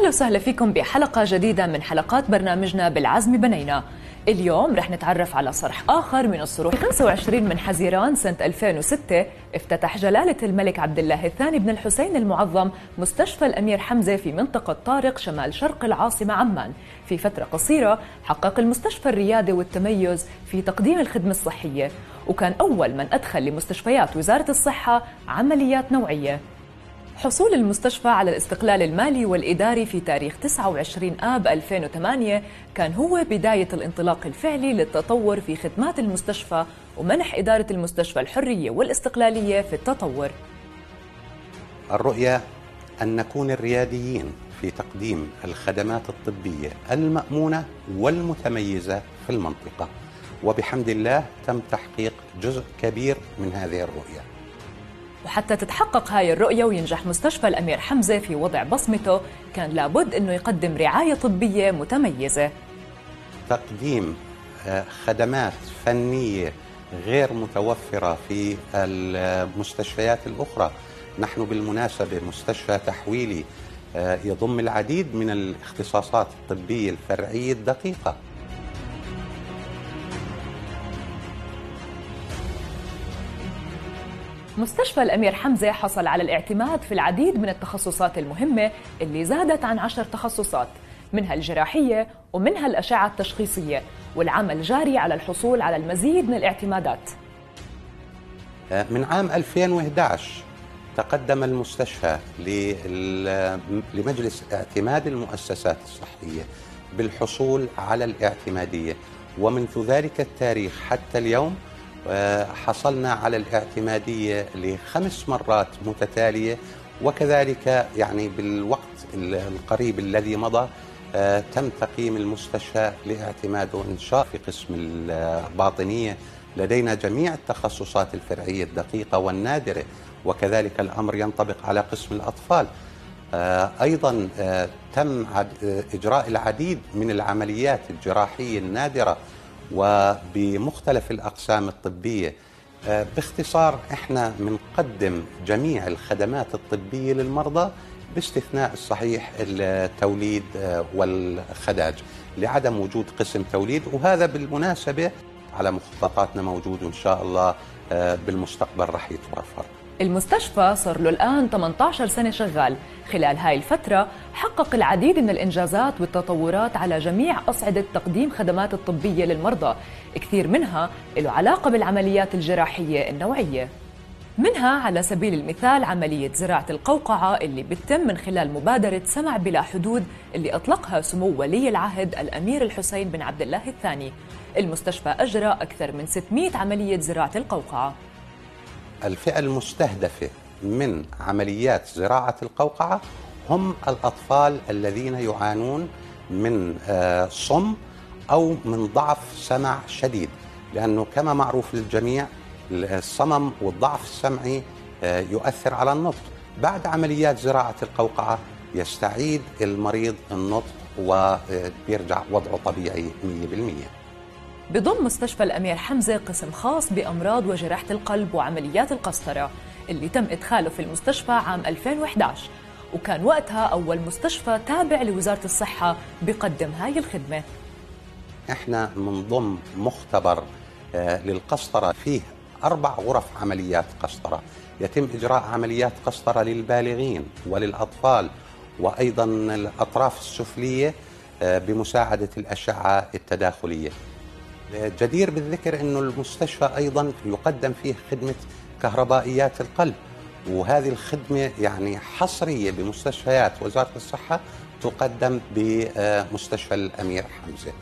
أهلا وسهلا فيكم بحلقة جديدة من حلقات برنامجنا بالعزم بنينا. اليوم رح نتعرف على صرح آخر من الصروح. 25 من حزيران سنة 2006 افتتح جلالة الملك عبد الله الثاني بن الحسين المعظم مستشفى الأمير حمزة في منطقة طارق شمال شرق العاصمة عمان. في فترة قصيرة حقق المستشفى الريادة والتميز في تقديم الخدمة الصحية وكان أول من أدخل لمستشفيات وزارة الصحة عمليات نوعية. حصول المستشفى على الاستقلال المالي والإداري في تاريخ 29 آب 2008 كان هو بداية الانطلاق الفعلي للتطور في خدمات المستشفى ومنح إدارة المستشفى الحرية والاستقلالية في التطور. الرؤية أن نكون الرياديين في تقديم الخدمات الطبية المأمونة والمتميزة في المنطقة. وبحمد الله تم تحقيق جزء كبير من هذه الرؤية. وحتى تتحقق هاي الرؤية وينجح مستشفى الأمير حمزة في وضع بصمته كان لابد أنه يقدم رعاية طبية متميزة. تقديم خدمات فنية غير متوفرة في المستشفيات الأخرى. نحن بالمناسبة مستشفى تحويلي يضم العديد من الاختصاصات الطبية الفرعية الدقيقة. مستشفى الأمير حمزة حصل على الاعتماد في العديد من التخصصات المهمة اللي زادت عن عشر تخصصات منها الجراحية ومنها الأشعة التشخيصية والعمل جاري على الحصول على المزيد من الاعتمادات. من عام 2011 تقدم المستشفى لمجلس اعتماد المؤسسات الصحية بالحصول على الاعتمادية ومنذ ذلك التاريخ حتى اليوم حصلنا على الاعتمادية لخمس مرات متتالية وكذلك يعني بالوقت القريب الذي مضى تم تقييم المستشفى لاعتماده إن شاء في قسم الباطنية. لدينا جميع التخصصات الفرعية الدقيقة والنادرة وكذلك الأمر ينطبق على قسم الأطفال. أيضا تم إجراء العديد من العمليات الجراحية النادرة وبمختلف الأقسام الطبية باختصار إحنا بنقدم جميع الخدمات الطبية للمرضى باستثناء الصحيح التوليد والخداج لعدم وجود قسم توليد وهذا بالمناسبة على مخططاتنا موجود وإن شاء الله بالمستقبل رح يتوفر. المستشفى صار له الآن 18 سنة شغال. خلال هاي الفترة حقق العديد من الإنجازات والتطورات على جميع أصعدة تقديم خدمات الطبية للمرضى. كثير منها له علاقة بالعمليات الجراحية النوعية. منها على سبيل المثال عملية زراعة القوقعة اللي بتتم من خلال مبادرة سمع بلا حدود اللي أطلقها سمو ولي العهد الأمير الحسين بن عبد الله الثاني. المستشفى أجرى أكثر من 600 عملية زراعة القوقعة. الفئة المستهدفة من عمليات زراعة القوقعة هم الأطفال الذين يعانون من صم أو من ضعف سمع شديد. لأنه كما معروف للجميع الصمم والضعف السمعي يؤثر على النطق. بعد عمليات زراعة القوقعة يستعيد المريض النطق وبيرجع وضعه طبيعي 100% بضم مستشفى الأمير حمزة قسم خاص بأمراض وجراحة القلب وعمليات القسطرة اللي تم إدخاله في المستشفى عام 2011 وكان وقتها أول مستشفى تابع لوزارة الصحة بقدم هاي الخدمة. إحنا منضم مختبر للقسطرة. فيه أربع غرف عمليات قسطرة. يتم إجراء عمليات قسطرة للبالغين وللأطفال وأيضا الأطراف السفلية بمساعدة الأشعة التداخلية. جدير بالذكر أنه المستشفى أيضا يقدم فيه خدمة كهربائيات القلب. وهذه الخدمة يعني حصرية بمستشفيات وزارة الصحة تقدم بمستشفى الأمير حمزة.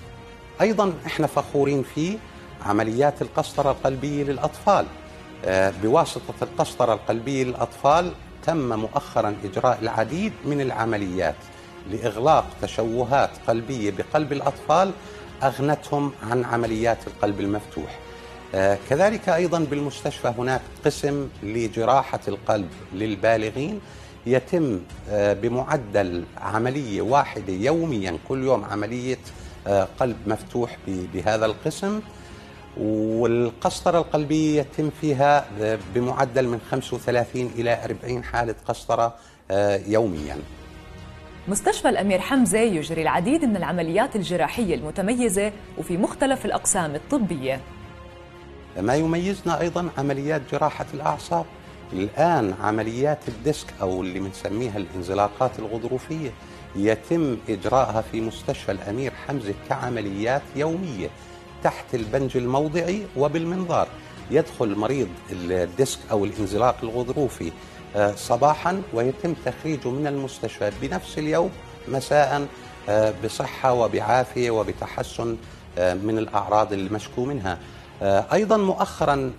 أيضا إحنا فخورين فيه عمليات القسطرة القلبية للأطفال. بواسطة القسطرة القلبية للأطفال تم مؤخرا إجراء العديد من العمليات لإغلاق تشوهات قلبية بقلب الأطفال أغنتهم عن عمليات القلب المفتوح. كذلك أيضا بالمستشفى هناك قسم لجراحة القلب للبالغين يتم بمعدل عملية واحدة يوميا كل يوم عملية قلب مفتوح بهذا القسم. والقسطرة القلبية يتم فيها بمعدل من 35 إلى 40 حالة قسطرة يوميا. مستشفى الأمير حمزة يجري العديد من العمليات الجراحية المتميزة وفي مختلف الأقسام الطبية. ما يميزنا أيضا عمليات جراحة الأعصاب. الآن عمليات ال disc أو اللي بنسميها الانزلاقات الغضروفية يتم إجراءها في مستشفى الأمير حمزة كعمليات يومية تحت البنج الموضعي وبالمنظار. يدخل مريض ال disc أو الانزلاق الغضروفي صباحا ويتم تخريجه من المستشفى بنفس اليوم مساء آه، بصحة وبعافية وبتحسن آه، من الأعراض المشكو منها. أيضا مؤخرا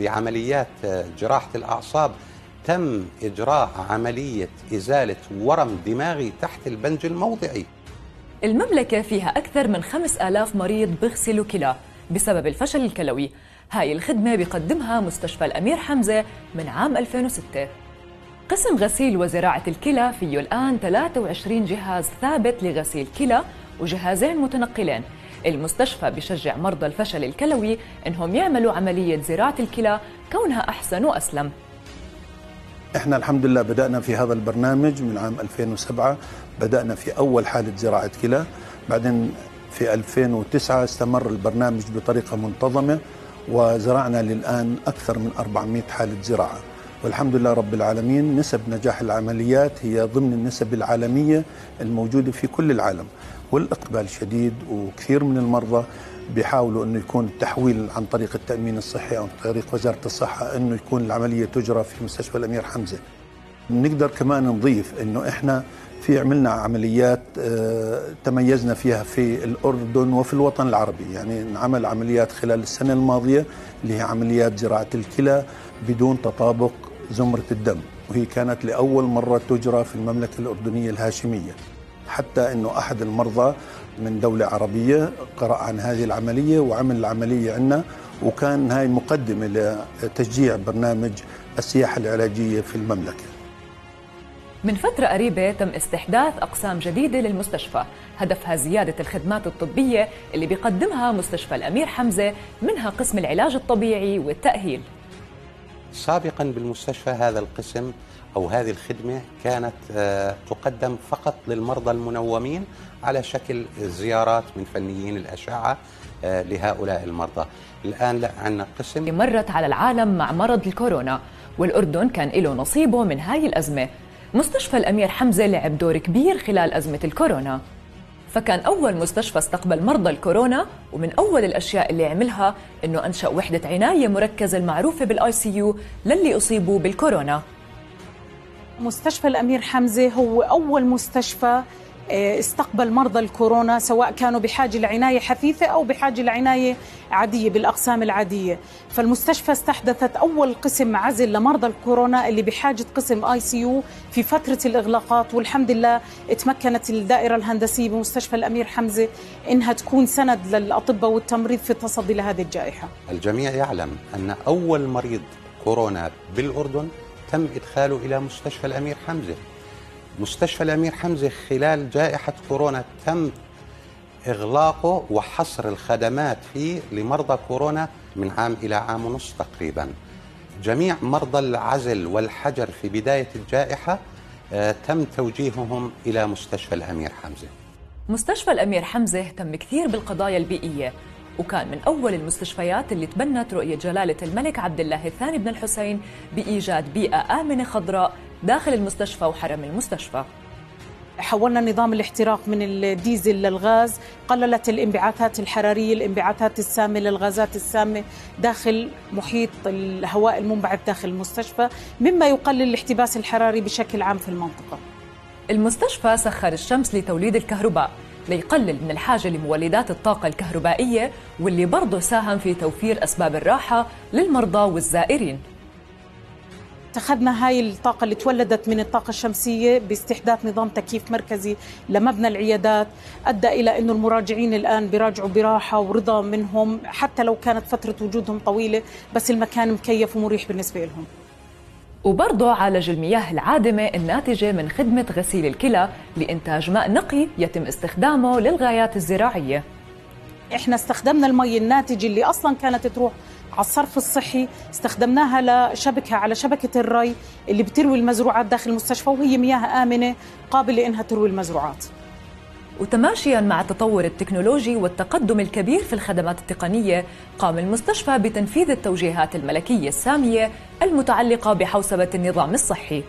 بعمليات جراحة الأعصاب تم إجراء عملية إزالة ورم دماغي تحت البنج الموضعي. المملكة فيها أكثر من خمس آلاف مريض بيغسلوا كلى بسبب الفشل الكلوي. هاي الخدمة بيقدمها مستشفى الأمير حمزة من عام 2006 قسم غسيل وزراعة الكلى فيه الآن 23 جهاز ثابت لغسيل كلى وجهازين متنقلين. المستشفى بشجع مرضى الفشل الكلوي إنهم يعملوا عملية زراعة الكلى كونها أحسن وأسلم. إحنا الحمد لله بدأنا في هذا البرنامج من عام 2007 بدأنا في أول حالة زراعة كلى. بعدين في 2009 استمر البرنامج بطريقة منتظمة وزرعنا للآن أكثر من 400 حالة زراعة. والحمد لله رب العالمين نسب نجاح العمليات هي ضمن النسب العالمية الموجودة في كل العالم والإقبال شديد وكثير من المرضى بيحاولوا إنه يكون التحويل عن طريق التأمين الصحي أو عن طريق وزارة الصحة إنه يكون العملية تجرى في مستشفى الأمير حمزة. نقدر كمان نضيف إنه إحنا في عملنا عمليات آه تميزنا فيها في الأردن وفي الوطن العربي، يعني نعمل عمليات خلال السنة الماضية اللي هي عمليات زراعة الكلى بدون تطابق زمرة الدم، وهي كانت لأول مرة تجرى في المملكة الأردنية الهاشمية. حتى إنه أحد المرضى من دولة عربية قرأ عن هذه العملية وعمل العملية عندنا وكان هاي مقدمة لتشجيع برنامج السياحة العلاجية في المملكة من فترة قريبة تم استحداث أقسام جديدة للمستشفى هدفها زيادة الخدمات الطبية اللي بيقدمها مستشفى الأمير حمزة منها قسم العلاج الطبيعي والتأهيل سابقا بالمستشفى هذا القسم أو هذه الخدمة كانت آه، تقدم فقط للمرضى المنومين على شكل زيارات من فنيين الأشعة آه، لهؤلاء المرضى. الآن لا عندنا قسم. مرت على العالم مع مرض الكورونا والأردن كان له نصيبه من هاي الأزمة. مستشفى الأمير حمزة لعب دور كبير خلال أزمة الكورونا. فكان أول مستشفى استقبل مرضى الكورونا ومن أول الأشياء اللي عملها أنه أنشأ وحدة عناية مركزة المعروفة بال ICU للي أصيبوا بالكورونا. مستشفى الأمير حمزة هو أول مستشفى استقبل مرضى الكورونا سواء كانوا بحاجة لعناية حثيثة أو بحاجة لعناية عادية بالأقسام العادية، فالمستشفى استحدثت أول قسم عزل لمرضى الكورونا اللي بحاجة قسم ICU في فترة الإغلاقات والحمد لله تمكنت الدائرة الهندسية بمستشفى الأمير حمزة إنها تكون سند للأطباء والتمريض في التصدي لهذه الجائحة. الجميع يعلم أن أول مريض كورونا بالأردن تم إدخاله إلى مستشفى الأمير حمزة مستشفى الأمير حمزة خلال جائحة كورونا تم إغلاقه وحصر الخدمات فيه لمرضى كورونا من عام إلى عام ونصف تقريبا. جميع مرضى العزل والحجر في بداية الجائحة آه، تم توجيههم إلى مستشفى الأمير حمزة. مستشفى الأمير حمزة اهتم كثير بالقضايا البيئية وكان من أول المستشفيات اللي تبنت رؤية جلالة الملك عبد الله الثاني بن الحسين بإيجاد بيئة آمنة خضراء داخل المستشفى وحرم المستشفى. حولنا نظام الاحتراق من الديزل للغاز قللت الانبعاثات الحرارية الانبعاثات السامة للغازات السامة داخل محيط الهواء المنبعث داخل المستشفى مما يقلل الاحتباس الحراري بشكل عام في المنطقة. المستشفى سخر الشمس لتوليد الكهرباء ليقلل من الحاجة لمولدات الطاقة الكهربائية واللي برضه ساهم في توفير أسباب الراحة للمرضى والزائرين. اتخذنا هاي الطاقة اللي تولدت من الطاقة الشمسية باستحداث نظام تكييف مركزي لمبنى العيادات. أدى إلى أنه المراجعين الآن بيراجعوا براحة ورضا منهم حتى لو كانت فترة وجودهم طويلة بس المكان مكيف ومريح بالنسبة لهم. وبرضه عالج المياه العادمة الناتجة من خدمة غسيل الكلى لإنتاج ماء نقي يتم استخدامه للغايات الزراعية. إحنا استخدمنا المي الناتجة اللي أصلا كانت تروح على الصرف الصحي استخدمناها لشبكة على شبكة الري اللي بتروي المزروعات داخل المستشفى وهي مياه آمنة قابلة إنها تروي المزروعات. وتماشيا مع التطور التكنولوجي والتقدم الكبير في الخدمات التقنية قام المستشفى بتنفيذ التوجيهات الملكية السامية المتعلقة بحوسبة النظام الصحي.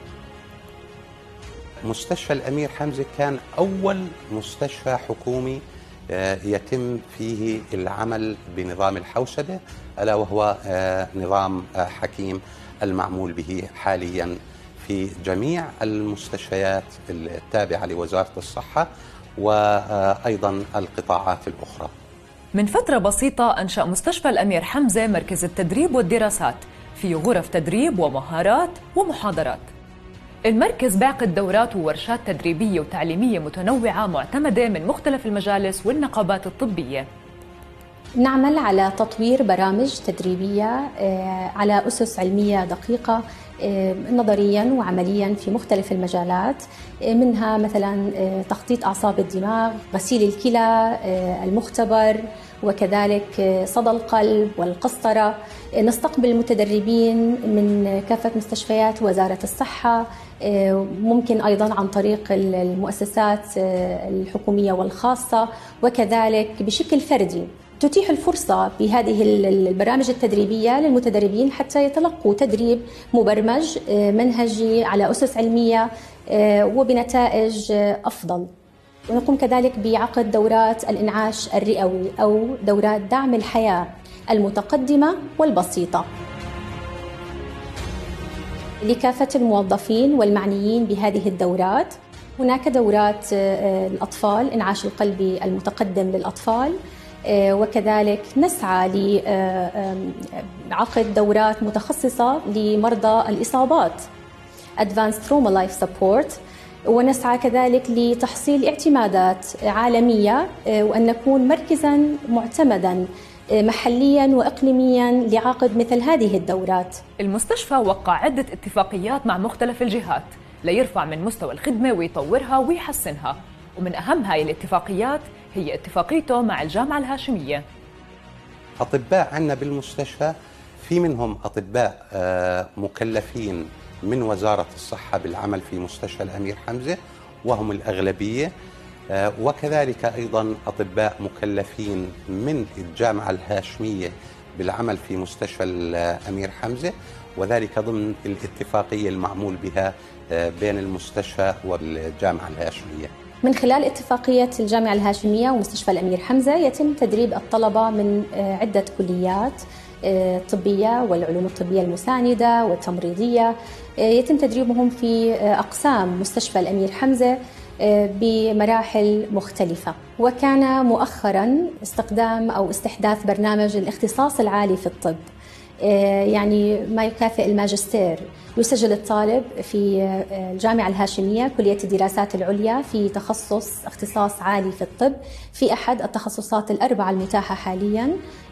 مستشفى الأمير حمزة كان أول مستشفى حكومي يتم فيه العمل بنظام الحوسبه ألا وهو آه، نظام آه، حكيم المعمول به حاليا في جميع المستشفيات التابعة لوزارة الصحة وأيضا القطاعات الأخرى. من فترة بسيطة أنشأ مستشفى الأمير حمزة مركز التدريب والدراسات فيه غرف تدريب ومهارات ومحاضرات المركز بيعقد دورات وورشات تدريبية وتعليمية متنوعة معتمدة من مختلف المجالس والنقابات الطبية. نعمل على تطوير برامج تدريبية آه، على أسس علمية دقيقة آه، نظريا وعمليا في مختلف المجالات آه، منها مثلا تخطيط أعصاب الدماغ غسيل الكلى المختبر وكذلك صدى القلب والقسطرة. نستقبل المتدربين من كافة مستشفيات وزارة الصحة ممكن أيضا عن طريق المؤسسات الحكومية والخاصة. وكذلك بشكل فردي تتيح الفرصة بهذه البرامج التدريبية للمتدربين حتى يتلقوا تدريب مبرمج منهجي على أسس علمية وبنتائج أفضل. ونقوم كذلك بعقد دورات الإنعاش الرئوي أو دورات دعم الحياة المتقدمة والبسيطة. لكافة الموظفين والمعنيين بهذه الدورات هناك دورات الأطفال إنعاش القلبي المتقدم للأطفال وكذلك نسعى لعقد دورات متخصصة لمرضى الإصابات. Advanced Trauma Life Support ونسعى كذلك لتحصيل اعتمادات عالمية وأن نكون مركزا معتمدا محليا واقليميا لعقد مثل هذه الدورات. المستشفى وقع عدة اتفاقيات مع مختلف الجهات ليرفع من مستوى الخدمة ويطورها ويحسنها، ومن أهم هاي الاتفاقيات هي اتفاقيته مع الجامعة الهاشمية. أطباء عندنا بالمستشفى في منهم أطباء آه، مكلفين من وزارة الصحة بالعمل في مستشفى الأمير حمزة وهم الأغلبية. آه، وكذلك أيضا أطباء مكلفين من الجامعة الهاشمية بالعمل في مستشفى الأمير حمزة. وذلك ضمن الاتفاقية المعمول بها آه، بين المستشفى والجامعة الهاشمية. من خلال اتفاقية الجامعة الهاشمية ومستشفى الأمير حمزة يتم تدريب الطلبة من آه، عدة كليات. الطبية والعلوم الطبية المساندة والتمريضية. يتم تدريبهم في أقسام مستشفى الأمير حمزة بمراحل مختلفة. وكان مؤخرا استخدام أو استحداث برنامج الاختصاص العالي في الطب. يعني ما يكافئ الماجستير. يسجل الطالب في الجامعة الهاشمية كلية الدراسات العليا في تخصص اختصاص عالي في الطب في أحد التخصصات الأربعة المتاحة حاليا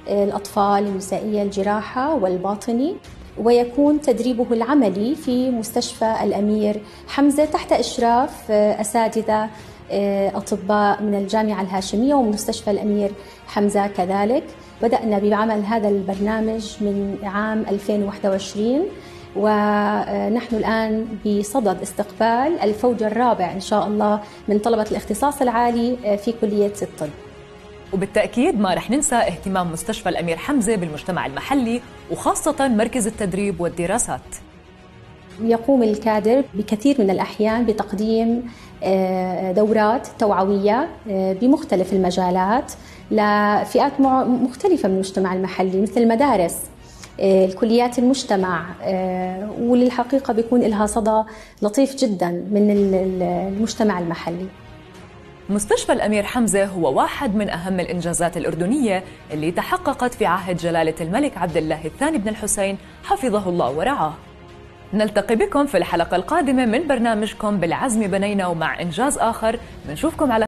الأطفال النسائية الجراحة والباطني. ويكون تدريبه العملي في مستشفى الأمير حمزة تحت إشراف أساتذة أطباء من الجامعة الهاشمية ومستشفى الأمير حمزة كذلك. بدأنا بعمل هذا البرنامج من عام 2021 ونحن الآن بصدد استقبال الفوج الرابع إن شاء الله من طلبة الاختصاص العالي في كلية الطب وبالتأكيد ما رح ننسى اهتمام مستشفى الأمير حمزة بالمجتمع المحلي وخاصة مركز التدريب والدراسات. يقوم الكادر بكثير من الأحيان بتقديم دورات توعوية بمختلف المجالات لفئات مختلفة من المجتمع المحلي مثل المدارس الكليات المجتمع وللحقيقة بيكون لها صدى لطيف جدا من المجتمع المحلي. مستشفى الأمير حمزة هو واحد من أهم الإنجازات الأردنية اللي تحققت في عهد جلالة الملك عبد الله الثاني بن الحسين حفظه الله ورعاه. نلتقي بكم في الحلقة القادمة من برنامجكم بالعزم بنينا ومع إنجاز آخر. بنشوفكم على